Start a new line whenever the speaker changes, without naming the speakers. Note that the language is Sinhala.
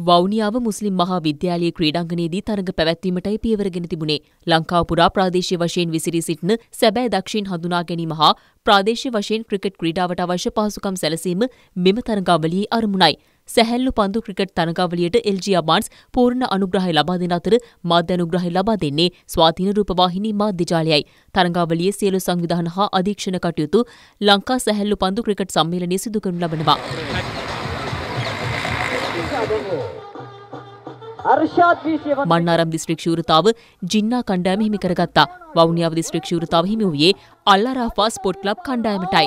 වෞනියාව මුස්ලිම් මහා විද්‍යාලයේ ක්‍රීඩාංගණයේදී තරඟ පැවැත්වීමටයි පියවරගෙන තිබුණේ. ලංකාව පුරා ප්‍රාදේශීය වශයෙන් විසිරී සිටින සැබෑ දක්ෂීන් හඳුනා ගැනීම හා ප්‍රාදේශීය වශයෙන් ක්‍රිකට් ක්‍රීඩාවට අවශ්‍ය පහසුකම් සැලසීම මෙම තරඟාවලියේ අරමුණයි. සැහැල්ලු පන්දු ක්‍රිකට් තරඟාවලියට එල්ජී අමාන්ස් පූර්ණ අනුග්‍රහය ලබා දෙන අතර මාධ්‍ය අනුග්‍රහය ලබා දෙන්නේ ස්වාධීන රූපවාහිනී මාධ්‍ය ජාලයයි. තරඟාවලියේ සියලු සංවිධාන හා අධීක්ෂණ කටයුතු ලංකා සැහැල්ලු පන්දු ක්‍රිකට් සම්මේලනයේ සිදු කරනු ලබනවා. මන්නාරම් දිස්ත්‍රික් ශූරතාව ජින්නා කණ්ඩායම හිමි කරගත්තා. වවුනියාව දිස්ත්‍රික් ශූරතාව හිමි වූයේ අල්ලාරාෆා ස්පොට් ක්ලබ් කණ්ඩායමටයි.